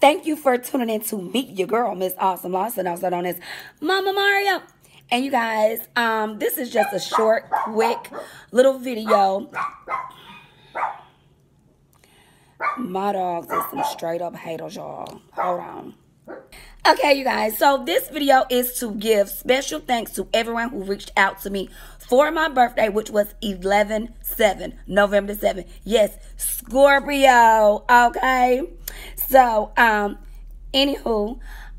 Thank you for tuning in to meet your girl, Miss Awesome Lawson, also known as Mama Mario. And you guys, um, this is just a short, quick little video. My dogs is some straight up haters, y'all. Hold on. Okay, you guys, so this video is to give special thanks to everyone who reached out to me for my birthday, which was 11-7, November 7. Yes, Scorpio, okay? So, um, anywho,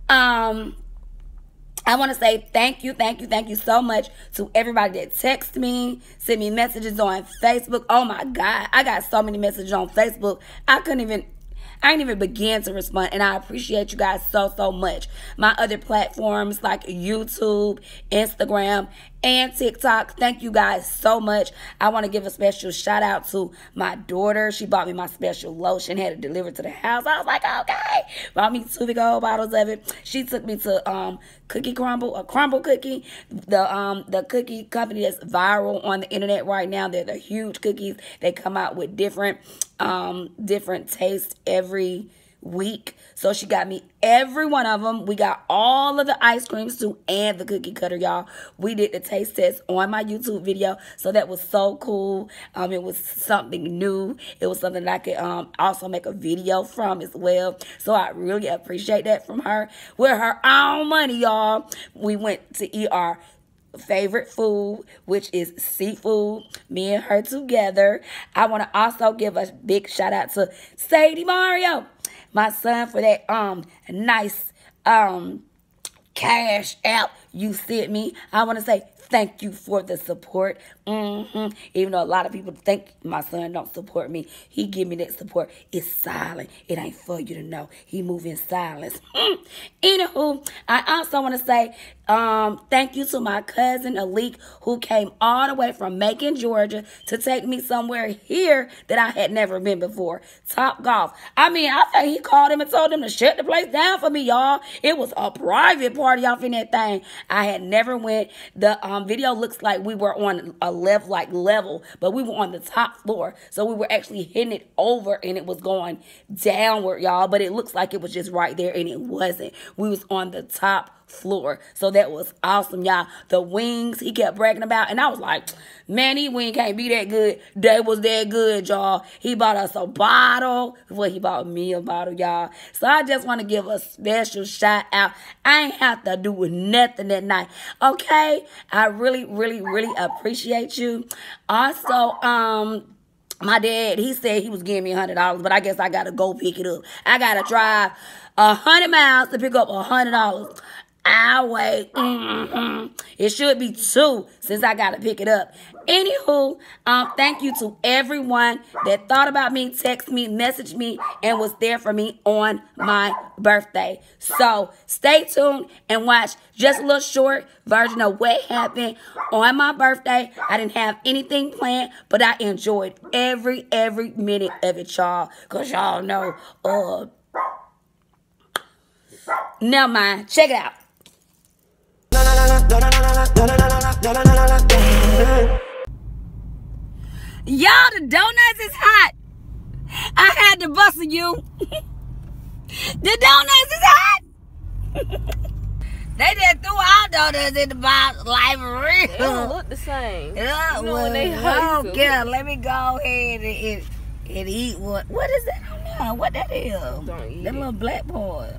um, I want to say thank you, thank you, thank you so much to everybody that text me, sent me messages on Facebook. Oh my God, I got so many messages on Facebook. I couldn't even I didn't even begin to respond, and I appreciate you guys so, so much. My other platforms like YouTube, Instagram, and TikTok. Thank you guys so much. I want to give a special shout out to my daughter. She bought me my special lotion, had it delivered to the house. I was like, okay. Bought me two big old bottles of it. She took me to um Cookie Crumble, a crumble Cookie, the um the cookie company that's viral on the internet right now. They're the huge cookies. They come out with different um different tastes every week. So she got me every one of them. We got all of the ice creams too and the cookie cutter, y'all. We did the taste test on my YouTube video. So that was so cool. Um, it was something new. It was something I could um also make a video from as well. So I really appreciate that from her. With her own money, y'all. We went to our favorite food, which is seafood. Me and her together. I want to also give a big shout out to Sadie Mario my son for that um nice um cash app you sent me. I want to say thank you for the support. Mm-hmm. Even though a lot of people think my son don't support me, he give me that support. It's silent. It ain't for you to know. He move in silence. Mm. Anywho, I also want to say um, thank you to my cousin Alik who came all the way from Macon, Georgia to take me somewhere here that I had never been before. Top Golf. I mean, I think he called him and told him to shut the place down for me, y'all. It was a private party off in that thing. I had never went. The um, video looks like we were on a level, like level, but we were on the top floor. So we were actually hitting it over and it was going downward, y'all. But it looks like it was just right there and it wasn't. We was on the top floor. So that was awesome, y'all. The wings he kept bragging about, and I was like, man, these wings can't be that good. They was that good, y'all. He bought us a bottle. Well, he bought me a bottle, y'all. So I just want to give a special shout out. I ain't have to do with nothing that night. Okay? I really, really, really appreciate you. Also, um, my dad, he said he was giving me a hundred dollars, but I guess I gotta go pick it up. I gotta drive a hundred miles to pick up a hundred dollars. I wait. Mm-hmm. It should be two since I got to pick it up. Anywho, um, thank you to everyone that thought about me, text me, messaged me, and was there for me on my birthday. So stay tuned and watch just a little short version of what happened on my birthday. I didn't have anything planned, but I enjoyed every, every minute of it, y'all. Because y'all know, uh, never mind. Check it out. Y'all, the donuts is hot. I had to bustle you. the donuts is hot. they just threw our donuts in the box like real. They don't look the same. Yeah, You know well, when they oh, girl, let me go ahead and, and, and eat what? What is that on there? What that is? Don't eat that it. little black part.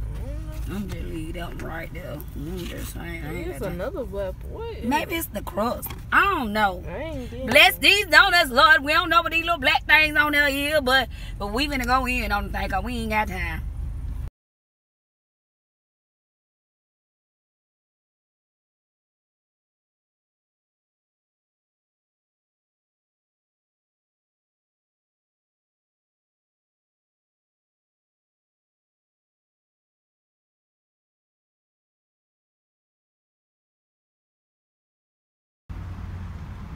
I'm just leave that right there. I'm just saying. I ain't It's got time. another black what? Maybe it's the crust. I don't know. I Bless these donuts, Lord. We don't know what these little black things on there here, but but we finna go in on the thing 'cause we ain't got time.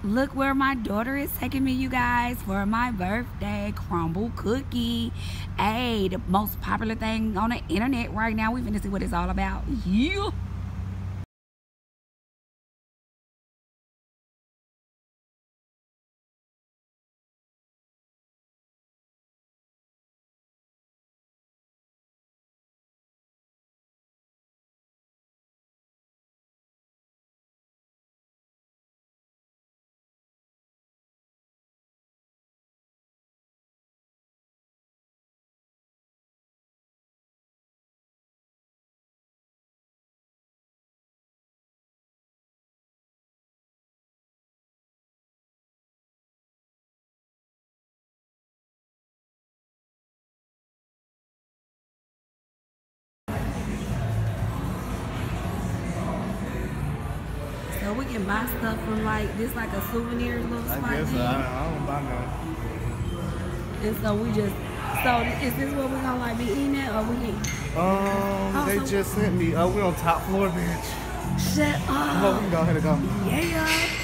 Look where my daughter is taking me, you guys, for my birthday crumble cookie. Hey, the most popular thing on the internet right now. We finna see what it's all about. Yeah. Can buy stuff from like this, like a souvenir little spot. I guess thing. I, I don't buy none. And so we just, so is this what we're gonna like be eating at, or we can Um, they so- just sent me. Oh, we're on top floor, bitch. shut up. Oh, we can go ahead and go. Yeah.